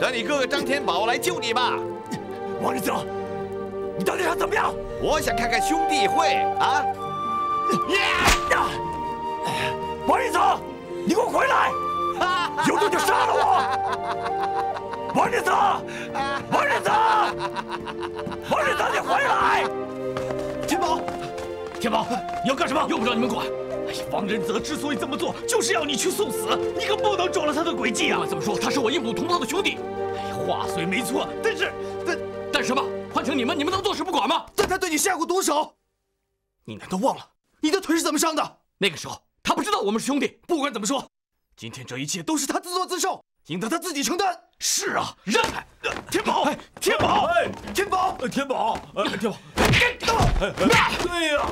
等你哥哥张天宝来救你吧。王仁泽，你到底想怎么样？我想看看兄弟会啊！王仁泽，你给我回来！有种就杀了我！王仁泽，王仁泽，王仁泽，你回来！天宝，天宝，你要干什么？用不着你们管。哎呀，王仁泽之所以这么做，就是要你去送死。你可不能中了他的诡计啊！不管怎么说，他是我一母同胞的兄弟。哎呀，话虽没错，但是，但但什么？换成你们，你们能坐视不管吗？但他对你下过毒手，你难道忘了你的腿是怎么伤的？那个时候他不知道我们是兄弟。不管怎么说，今天这一切都是他自作自受，应得他自己承担。是啊，让开！天宝，天宝，哎天宝，天宝，天宝，对呀，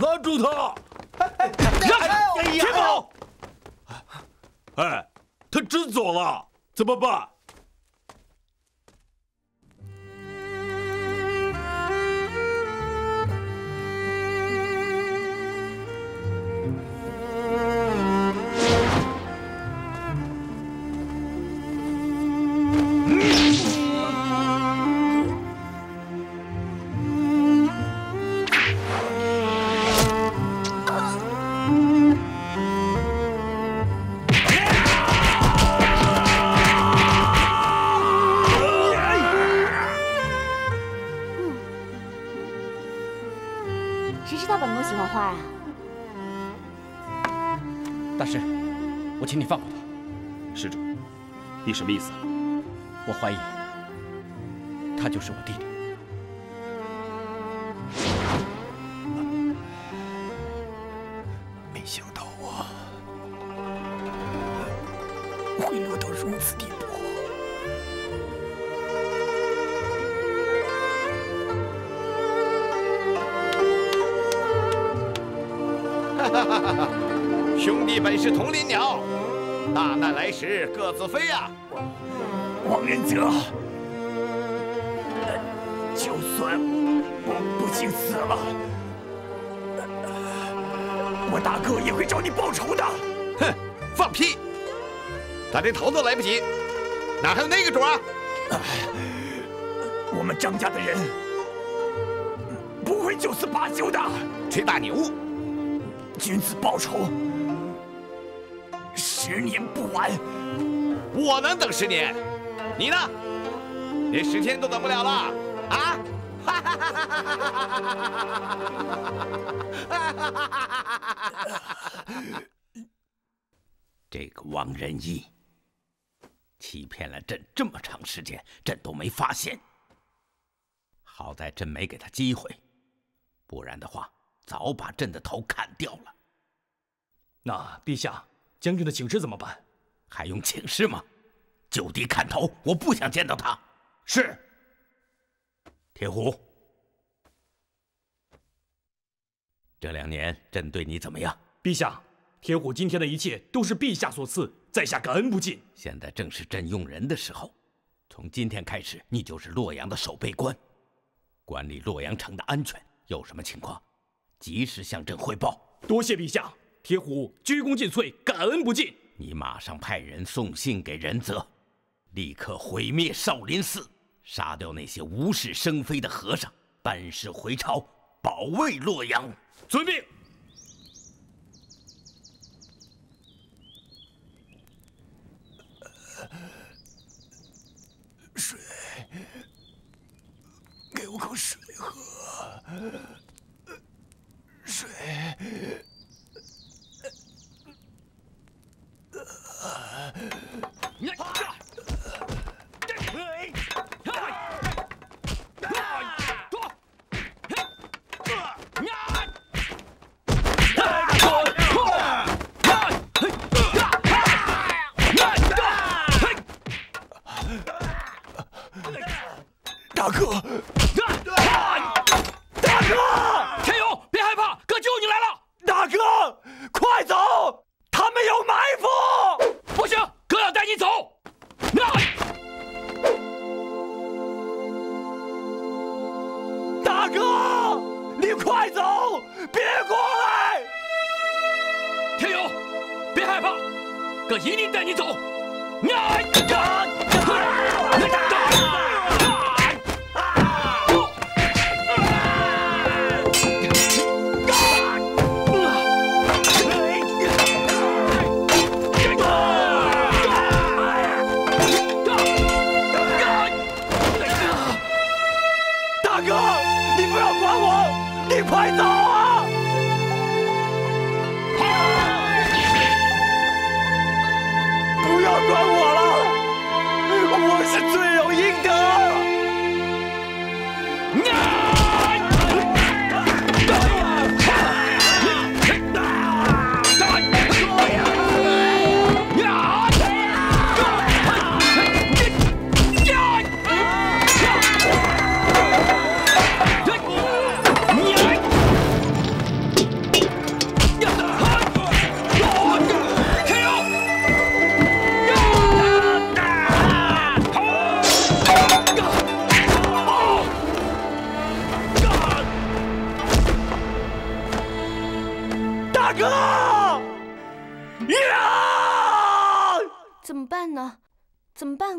拦住他！让开！天宝，哎，他真走了，怎么办？兄弟本是同林鸟，大难来时各自飞呀、王仁泽，就算我不幸死了，我大哥也会找你报仇的。哼，放屁！咱连逃都来不及，哪还有那个主啊？我们张家的人不会就此罢休的。吹大牛！君子报仇，十年不晚。我能等十年，你呢？连十天都等不了了啊！这个王仁义欺骗了朕这么长时间，朕都没发现。好在朕没给他机会，不然的话，早把朕的头砍掉了。那陛下，将军的请示怎么办？还用请示吗？就地砍头！我不想见到他。是。铁虎，这两年朕对你怎么样？陛下，铁虎今天的一切都是陛下所赐，在下感恩不尽。现在正是朕用人的时候，从今天开始，你就是洛阳的守备官，管理洛阳城的安全。有什么情况，及时向朕汇报。多谢陛下，铁虎鞠躬尽瘁，感恩不尽。你马上派人送信给仁泽，立刻毁灭少林寺，杀掉那些无事生非的和尚，班师回朝，保卫洛阳。遵命。水，给我口水喝。水。大快走啊！不要管我了，我是罪有应得。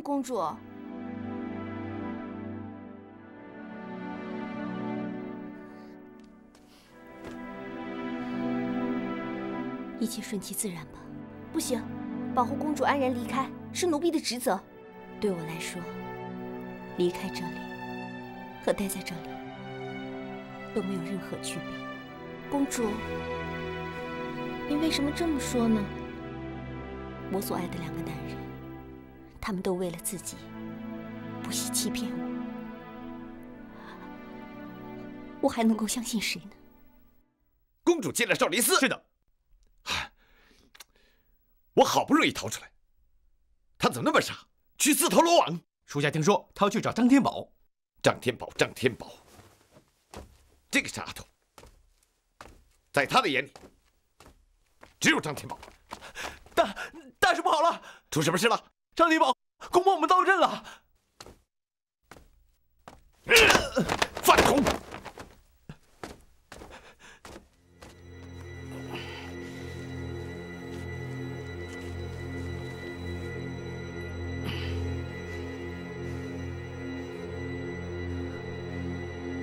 公主？一切顺其自然吧。不行，保护公主安然离开是奴婢的职责。对我来说，离开这里和待在这里都没有任何区别。公主，你为什么这么说呢？我所爱的两个男人，他们都为了自己，不惜欺骗我，我还能够相信谁呢？公主见了少林寺。是的，我好不容易逃出来，他怎么那么傻，去自投罗网？属下听说他要去找张天宝。张天宝，张天宝，这个傻头，在他的眼里，只有张天宝。大大事不好了！出什么事了？张天宝攻破我们刀阵了！饭桶！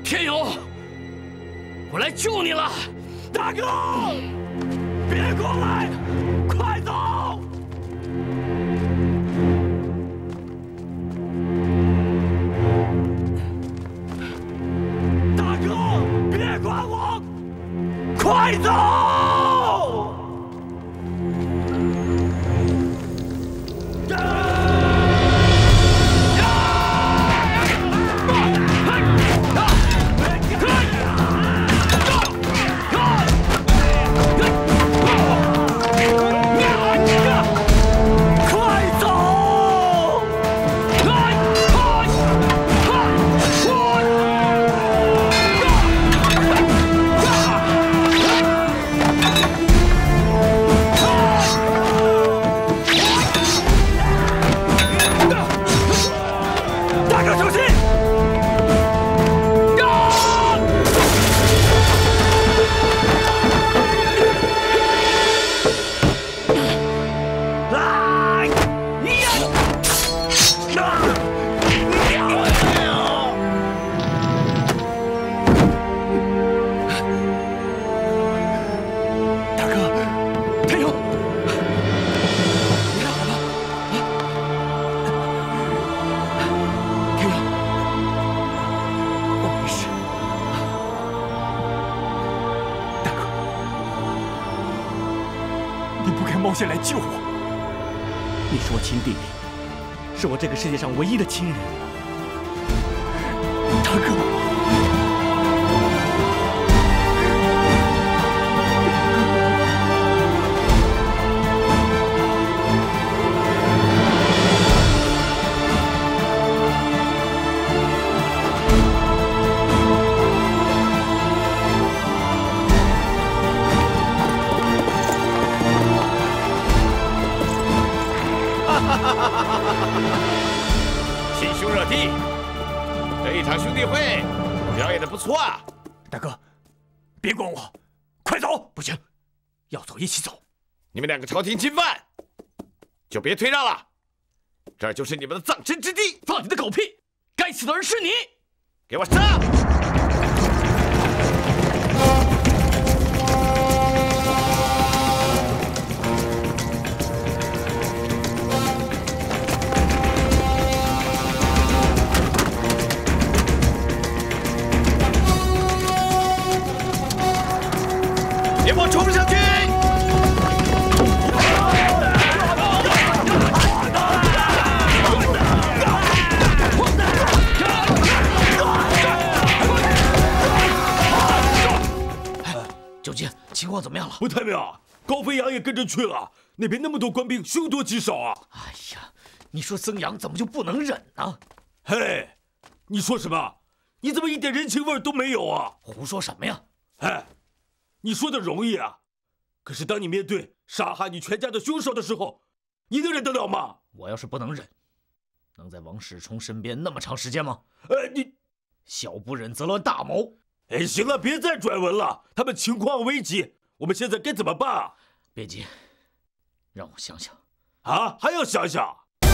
天勇，我来救你了！大哥，别过来，上场兄弟会表演的不错啊！大哥，别管我，快走！不行，要走一起走。你们两个朝廷钦犯，就别退让了。这儿就是你们的葬身之地。放你的狗屁！该死的人是你！给我杀！九金，情况怎么样了？不太妙，高飞扬也跟着去了。那边那么多官兵，凶多吉少啊！哎呀，你说曾阳怎么就不能忍呢？嘿，你说什么？你怎么一点人情味都没有啊？胡说什么呀？哎，你说的容易啊，可是当你面对杀害你全家的凶手的时候，你能忍得了吗？我要是不能忍，能在王世充身边那么长时间吗？哎，你小不忍则乱大谋。哎，行了，别再转文了，他们情况危急，我们现在该怎么办啊？别急，让我想想。啊，还要想想。九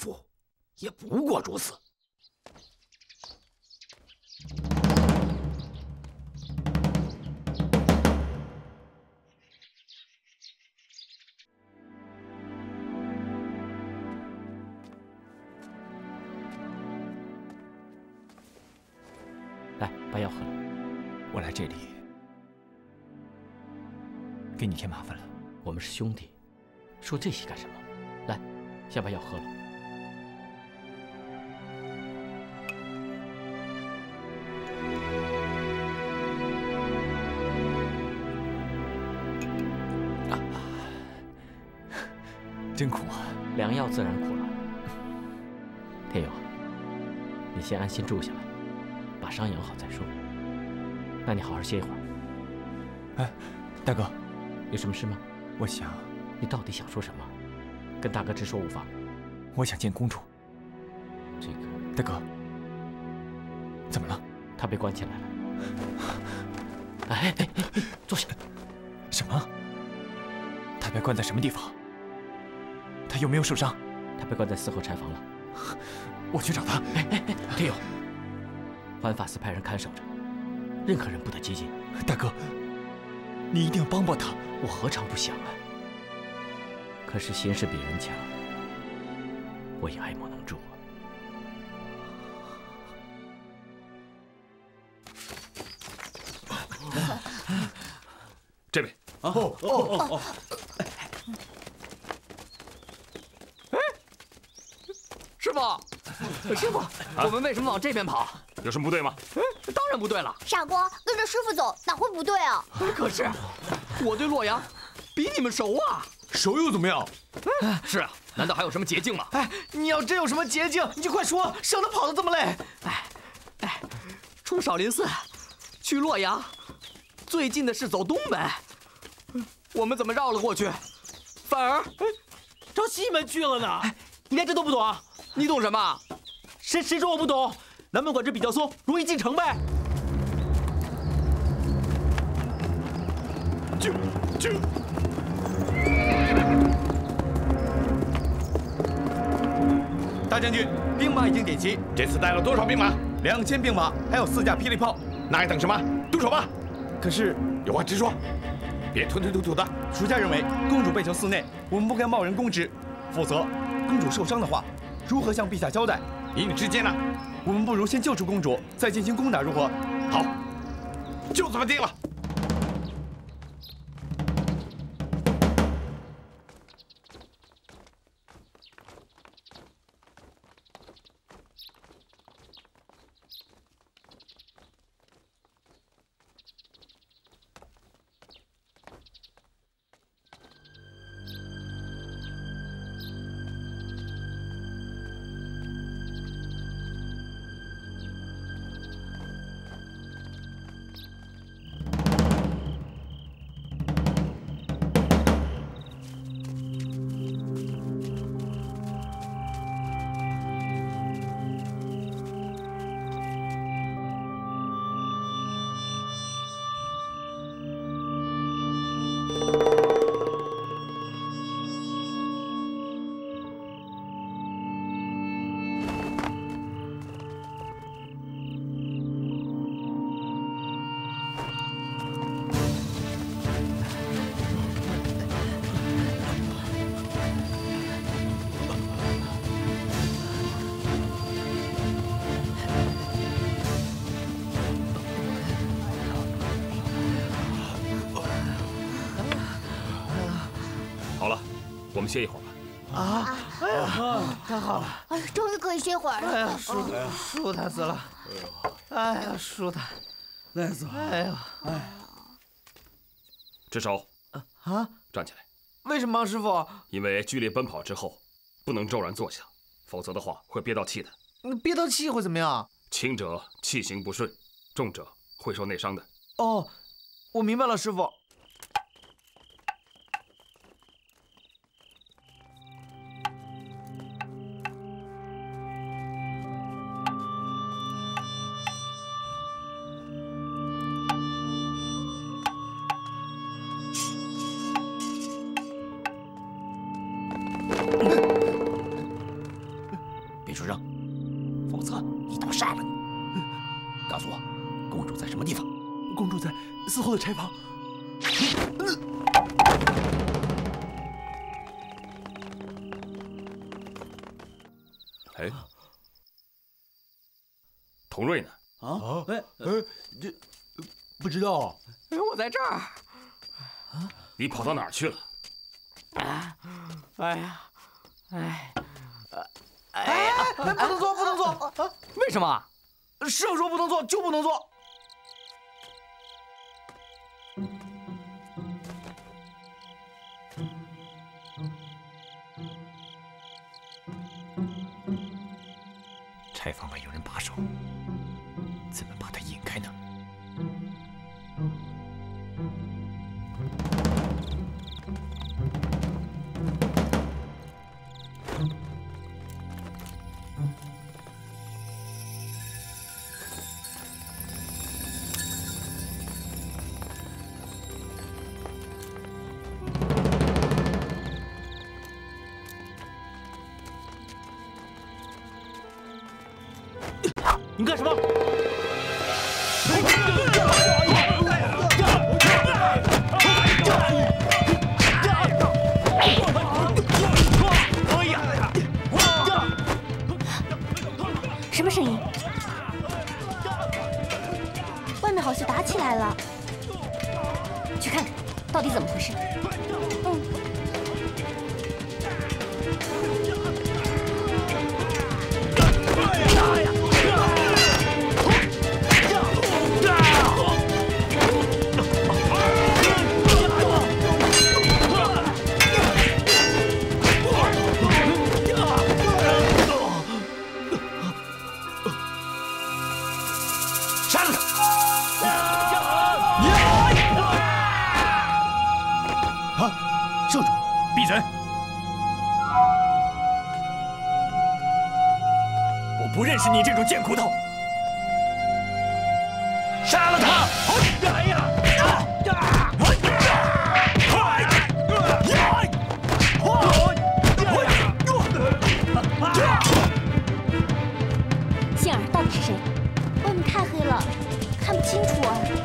少林功夫也不过如此。来，把药喝了。我来这里给你添麻烦了。我们是兄弟，说这些干什么？来，先把药喝了。先安心住下来，把伤养好再说。那你好好歇一会儿。哎，大哥，有什么事吗？我想，你到底想说什么？跟大哥直说无妨。我想见公主。这个大哥，怎么了？他被关起来了。哎哎哎，坐下。什么？他被关在什么地方？他有没有受伤？他被关在四候柴房了。我去找他。哎哎哎，天佑，环法司派人看守着，任何人不得接近。大哥，你一定要帮帮他。我何尝不想啊！可是形势比人强，我也爱莫能助啊。这位。哦哦哦哦！哎，师傅，师傅，我们为什么往这边跑？有什么不对吗？嗯当然不对了。傻瓜，跟着师傅走，哪会不对啊？可是，我对洛阳比你们熟啊。熟又怎么样？是啊，难道还有什么捷径吗？哎，你要真有什么捷径，你就快说，省得跑得这么累。哎，哎，出少林寺，去洛阳，最近的是走东门。我们怎么绕了过去，反而朝西门去了呢？你连这都不懂啊？你懂什么？谁谁说我不懂？南门管制比较松，容易进城呗。就就。大将军，兵马已经点齐。这次带了多少兵马？两千兵马，还有四架霹雳炮。那还等什么？动手吧！可是有话直说，别吞吞吐吐的。属下认为，公主被囚寺内，我们不该贸然攻之，否则公主受伤的话，如何向陛下交代？以你之见呢？我们不如先救出公主，再进行攻打，如何？好，就这么定了。我们歇一会儿吧。啊！哎呀，太好了！哎呀，终于可以歇会儿了。哎呀，舒舒坦死了！哎呀，舒坦，累死了！哎呀，哎，智守，啊，站起来。为什么，师傅？因为剧烈奔跑之后，不能骤然坐下，否则的话会憋到气的。那憋到气会怎么样？轻者气行不顺，重者会受内伤的。哦，我明白了，师傅。哎，童瑞呢？啊？哎哎，这不知道。哎，我在这儿。啊？你跑到哪儿去了？啊！哎呀！哎！哎呀！不能做，不能做！为什么？师傅说不能做，就不能做。你干什么？什么声音？外面好像打起来了，去看看到底怎么回事。贱骨头！杀了他！哎呀！杏儿到底是谁？外面太黑了，看不清楚啊。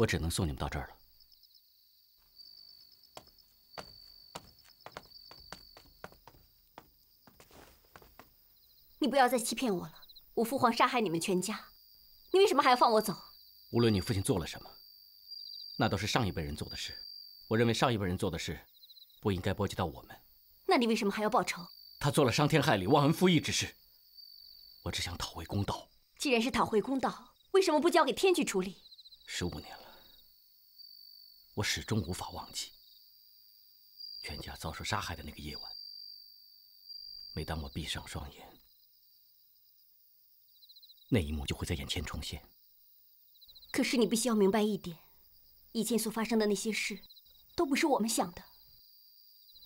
我只能送你们到这儿了。你不要再欺骗我了！我父皇杀害你们全家，你为什么还要放我走？无论你父亲做了什么，那都是上一辈人做的事。我认为上一辈人做的事，不应该波及到我们。那你为什么还要报仇？他做了伤天害理、忘恩负义之事，我只想讨回公道。既然是讨回公道，为什么不交给天去处理？十五年了，我始终无法忘记全家遭受杀害的那个夜晚。每当我闭上双眼，那一幕就会在眼前重现。可是你必须要明白一点，以前所发生的那些事，都不是我们想的。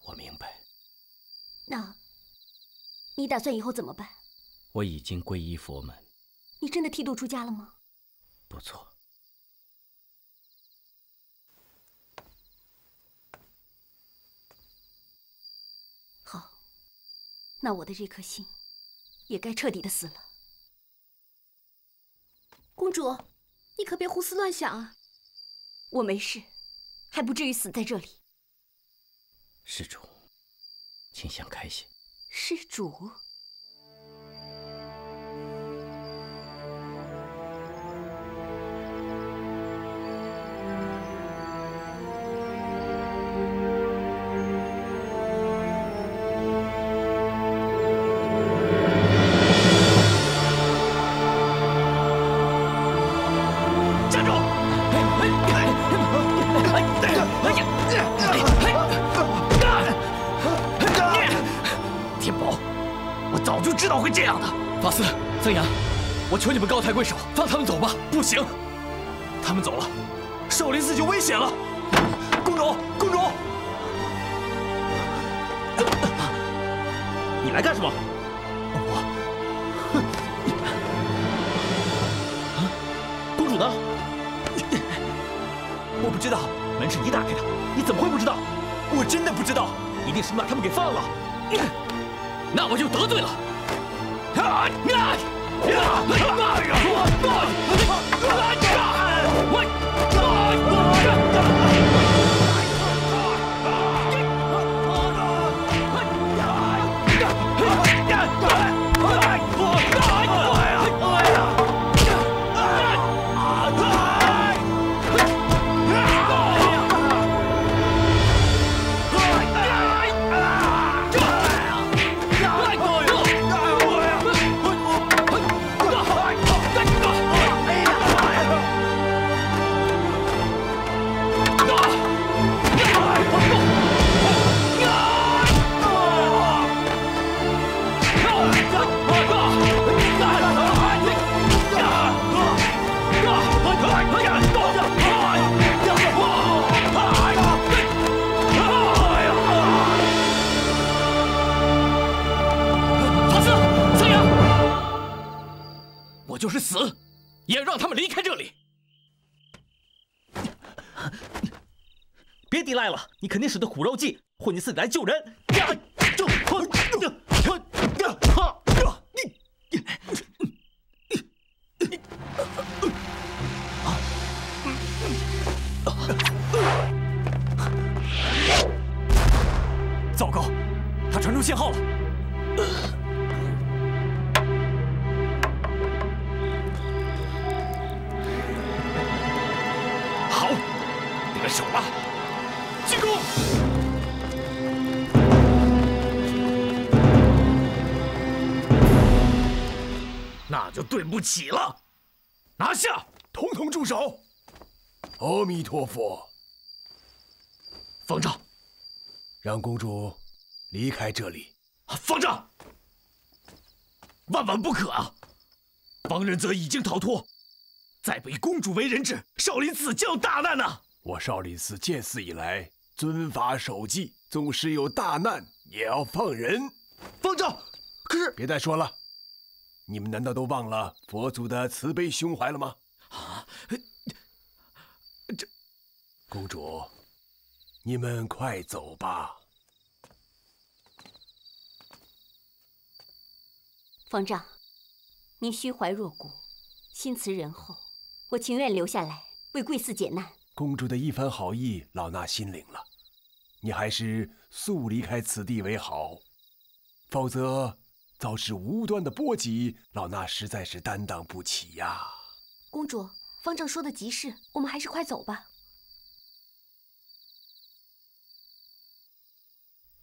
我明白，那，你打算以后怎么办？我已经皈依佛门。你真的剃度出家了吗？不错。好，那我的这颗心，也该彻底的死了。公主，你可别胡思乱想啊！我没事，还不至于死在这里。施主，请想开些。施主。行，他们走了，少林寺就危险了。公主，公主，你来干什么？我，哼公主呢？我不知道，门是你打开的，你怎么会不知道？我真的不知道，一定是你把他们给放了。那我就得罪了。呀！我就是死，也让他们离开这里。别抵赖了，你肯定使的苦肉计，混进寺里来救人。糟糕，他传出信号了。手了，进攻！那就对不起了，拿下！统统住手！阿弥陀佛，方丈，让公主离开这里。方丈，万万不可啊！方仁泽已经逃脱，再不以公主为人质，少林寺将要大难呐！我少林寺建寺以来，遵法守纪，纵使有大难，也要放人。方丈，可是别再说了，你们难道都忘了佛祖的慈悲胸怀了吗？啊，这公主，你们快走吧。方丈，您虚怀若谷，心慈仁厚，我情愿留下来为贵寺解难。公主的一番好意，老衲心领了。你还是速离开此地为好，否则遭致无端的波及，老衲实在是担当不起呀。公主，方丈说的极是，我们还是快走吧。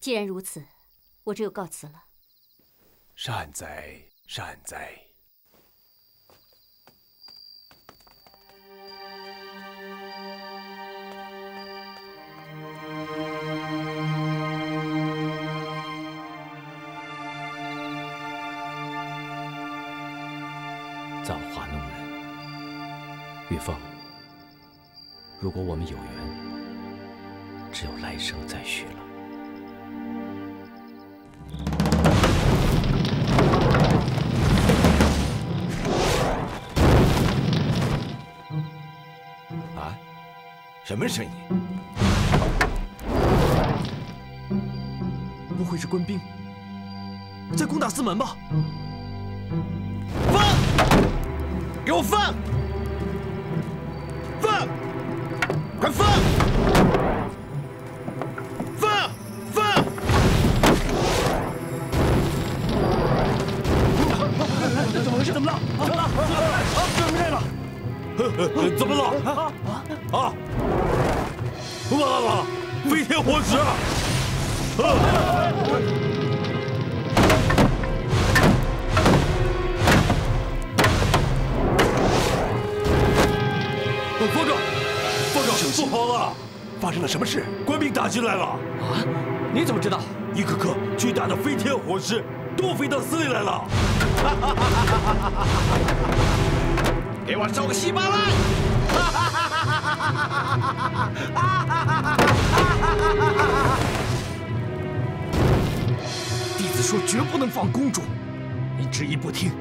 既然如此，我只有告辞了。善哉，善哉。造化弄人，玉凤。如果我们有缘，只有来生再续了。啊，什么声音？不会是官兵在攻打四门吧？放！发生了什么事？官兵打进来了！啊！你怎么知道？一颗颗巨大的飞天火石都飞到寺里来了！给我收稀巴烂！弟子说绝不能放公主，您执意不听。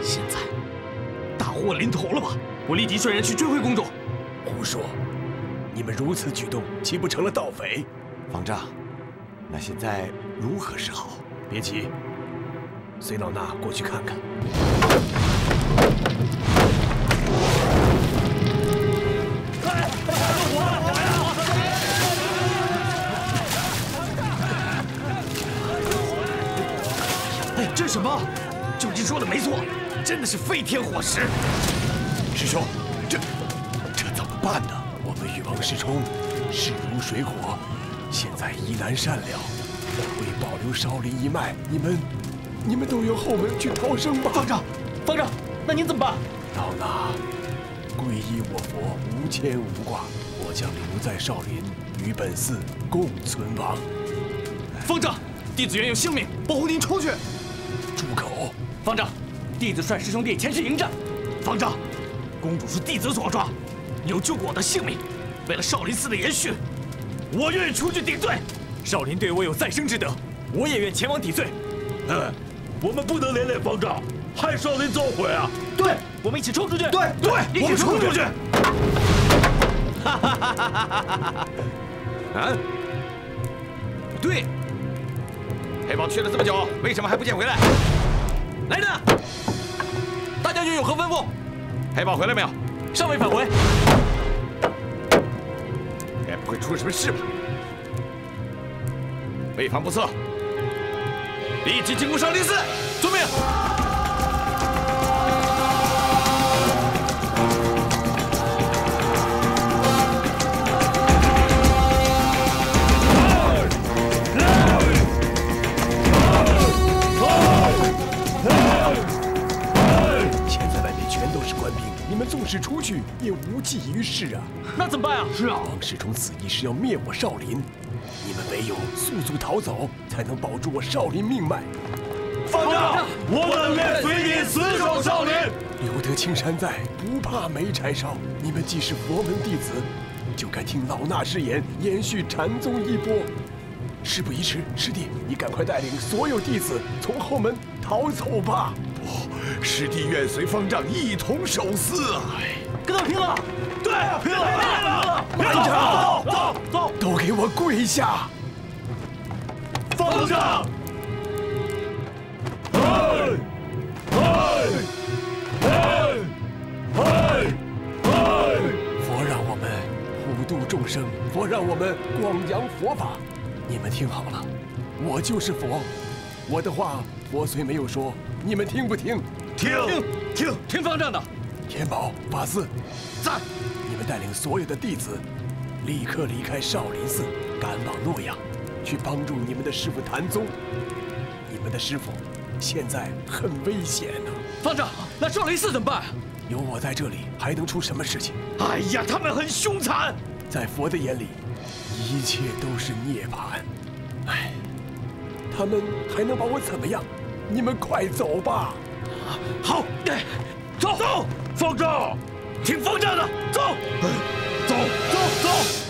现在大祸临头了吧？我立即率人去追回公主。胡说！你们如此举动，岂不成了盗匪？方丈，那现在如何是好？别急，随老衲过去看看。哎，这什么？九弟说的没错，真的是飞天火石。师兄，这这怎么办呢？我们与王世充势如水火，现在疑难善了。为保留少林一脉，你们你们都由后门去逃生吧。方丈，方丈，那您怎么办？老衲皈依我佛，无牵无挂，我将留在少林，与本寺共存亡。方丈，弟子愿用性命保护您出去。住口！方丈，弟子率师兄弟前去迎战。方丈，公主是弟子所抓，你又救过我的性命，为了少林寺的延续，我愿意出去顶罪。少林对我有再生之德，我也愿前往抵罪。嗯，我们不能连累方丈，害少林遭毁啊！对，我们一起冲出去！对对，我们冲出去！哈哈哈哈哈哈！啊，对，黑豹去了这么久，为什么还不见回来？来人，大将军有何吩咐？黑豹回来没有？尚未返回。该不会出什么事吧？为防不测，立即进攻少林寺。遵命。你们纵使出去也无济于事啊！那怎么办啊？是啊，王世充此意是要灭我少林，你们唯有速速逃走，才能保住我少林命脉。方丈，我等愿随你死守少林。留得青山在，不怕没柴烧。你们既是佛门弟子，就该听老衲之言，延续禅宗衣钵。事不宜迟，师弟，你赶快带领所有弟子从后门逃走吧。不，师弟愿随方丈一同守寺啊！跟他拼了！对，拼了！拼了！方丈，走走走，都给我跪下！方丈！哎哎哎哎哎！佛让我们普度众生，佛让我们广扬佛法。你们听好了，我就是佛，我的话佛虽没有说，你们听不听？听听听方丈的。天宝、法师，在。你们带领所有的弟子，立刻离开少林寺，赶往洛阳，去帮助你们的师傅谭宗。你们的师傅现在很危险呢。方丈，那少林寺怎么办？有我在这里，还能出什么事情？哎呀，他们很凶残，在佛的眼里。一切都是涅槃，哎，他们还能把我怎么样？你们快走吧。好走走方丈听方丈的走。走走走。